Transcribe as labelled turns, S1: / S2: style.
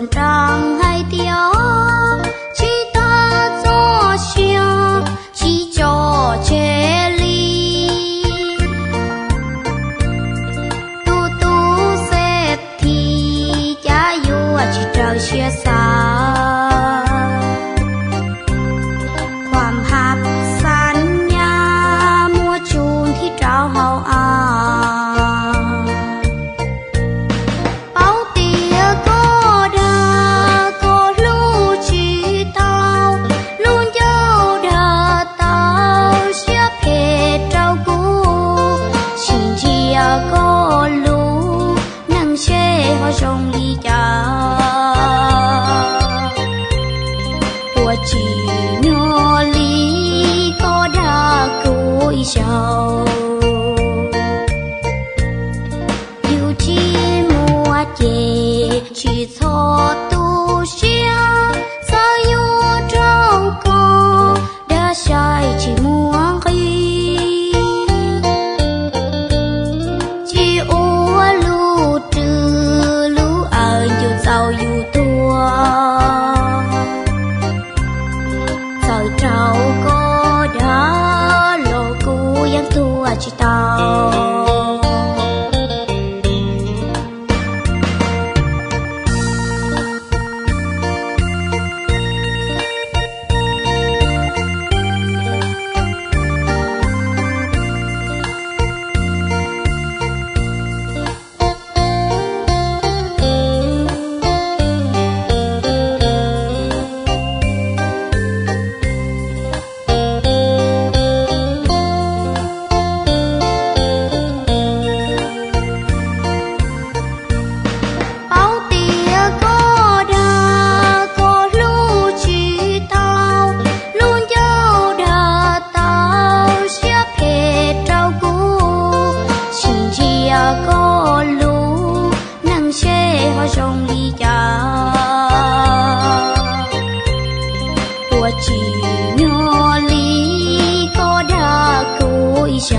S1: buồn trăng hay tiêu chỉ ta cho chiều chỉ cho chế ly. Tu tu xếp thì cha yêu chỉ trâu chia xa chỉ cho tu chia sa yêu trong cô, đã sai chỉ muốn khi chỉ lu trừ lu ở dù giàu dù tua sao trâu có đã lô cú giang tua chỉ tao. 为何送你家？我只愿你可得苦笑。